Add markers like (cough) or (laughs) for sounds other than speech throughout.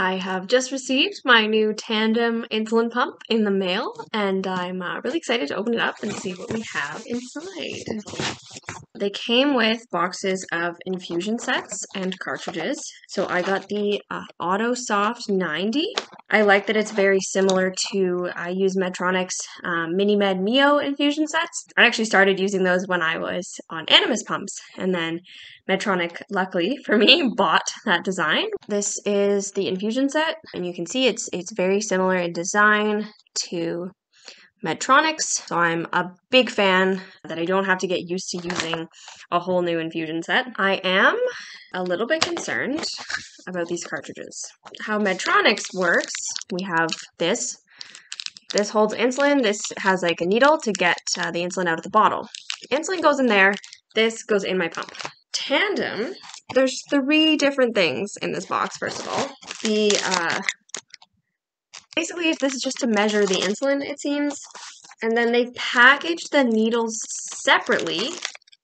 I have just received my new tandem insulin pump in the mail, and I'm uh, really excited to open it up and see what we have inside. They came with boxes of infusion sets and cartridges. So I got the uh, AutoSoft 90. I like that it's very similar to, I use Medtronic's um, MiniMed Mio infusion sets. I actually started using those when I was on Animas pumps, and then Medtronic, luckily for me, (laughs) bought that design. This is the infusion set, and you can see it's it's very similar in design to Medtronics. So I'm a big fan that I don't have to get used to using a whole new infusion set. I am a little bit concerned about these cartridges. How Medtronics works, we have this. This holds insulin. This has like a needle to get uh, the insulin out of the bottle. Insulin goes in there. This goes in my pump. Tandem, there's three different things in this box, first of all. The uh, Basically, this is just to measure the insulin, it seems. And then they've packaged the needles separately.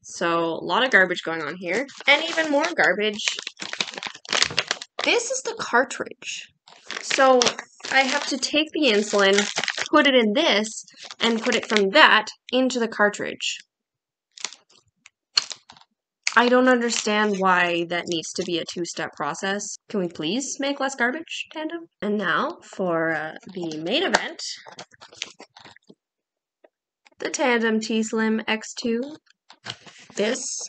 So, a lot of garbage going on here. And even more garbage. This is the cartridge. So, I have to take the insulin, put it in this, and put it from that into the cartridge. I don't understand why that needs to be a two step process. Can we please make less garbage, Tandem? And now for uh, the main event the Tandem T Slim X2. This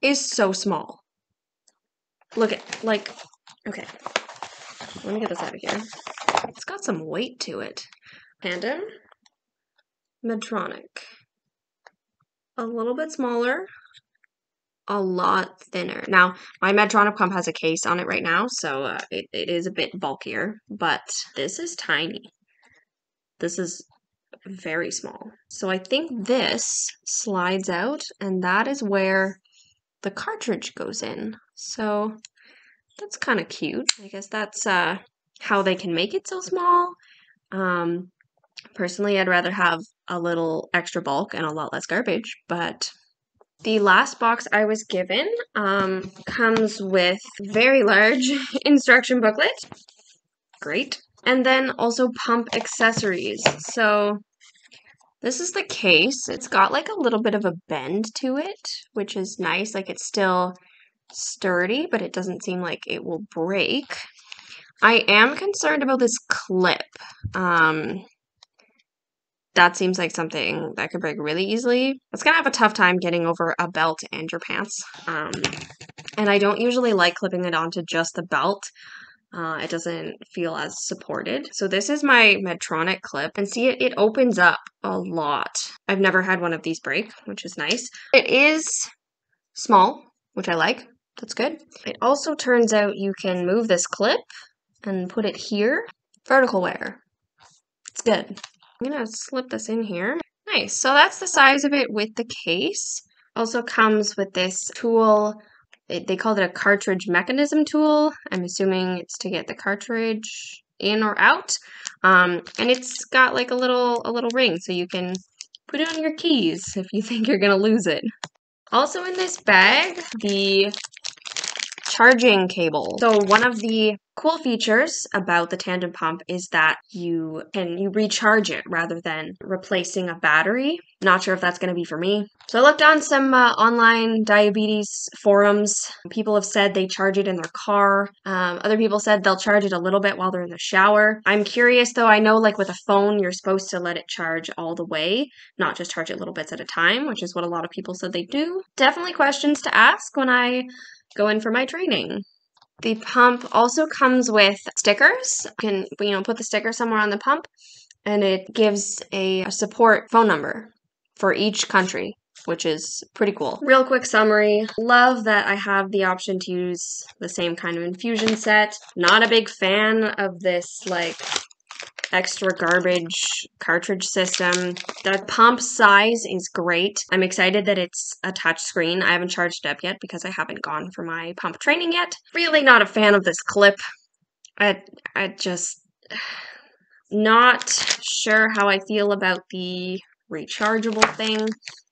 is so small. Look at, like, okay. Let me get this out of here. It's got some weight to it. Tandem, Medtronic a little bit smaller, a lot thinner. Now, my Medtronic pump has a case on it right now, so uh, it, it is a bit bulkier, but this is tiny. This is very small. So I think this slides out, and that is where the cartridge goes in. So that's kind of cute. I guess that's uh, how they can make it so small. Um, Personally, I'd rather have a little extra bulk and a lot less garbage, but the last box I was given um, comes with very large (laughs) instruction booklet. Great. And then also pump accessories. So this is the case. It's got like a little bit of a bend to it, which is nice. Like it's still sturdy, but it doesn't seem like it will break. I am concerned about this clip. Um, that seems like something that could break really easily. It's gonna have a tough time getting over a belt and your pants. Um, and I don't usually like clipping it onto just the belt. Uh, it doesn't feel as supported. So this is my Medtronic clip and see it, it opens up a lot. I've never had one of these break, which is nice. It is small, which I like. That's good. It also turns out you can move this clip and put it here. Vertical wear. It's good. I'm gonna slip this in here. Nice, so that's the size of it with the case. Also comes with this tool. It, they called it a cartridge mechanism tool. I'm assuming it's to get the cartridge in or out. Um, and it's got like a little a little ring so you can put it on your keys if you (laughs) think you're gonna lose it. Also in this bag, the charging cable. So one of the cool features about the tandem pump is that you can you recharge it rather than replacing a battery. Not sure if that's going to be for me. So I looked on some uh, online diabetes forums. People have said they charge it in their car. Um, other people said they'll charge it a little bit while they're in the shower. I'm curious though. I know like with a phone, you're supposed to let it charge all the way, not just charge it little bits at a time, which is what a lot of people said they do. Definitely questions to ask when I go in for my training. The pump also comes with stickers. You can you know put the sticker somewhere on the pump and it gives a, support phone number for each country which is pretty cool. Real quick summary. Love that I have the option to use the same kind of infusion set. Not a big fan of this like extra garbage cartridge system. The pump size is great. I'm excited that it's a touch screen. I haven't charged it up yet because I haven't gone for my pump training yet. Really not a fan of this clip. I I just (sighs) not sure how I feel about the rechargeable thing.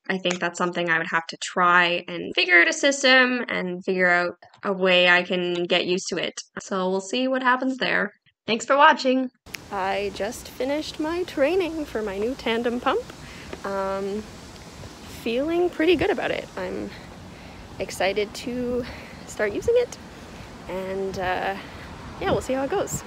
I think that's something I would have to try and figure out a system and figure out a way I can get used to it. So we'll see what happens there. Thanks for watching. I just finished my training for my new tandem pump. Um, feeling pretty good about it. I'm excited to start using it and uh, yeah, we'll see how it goes.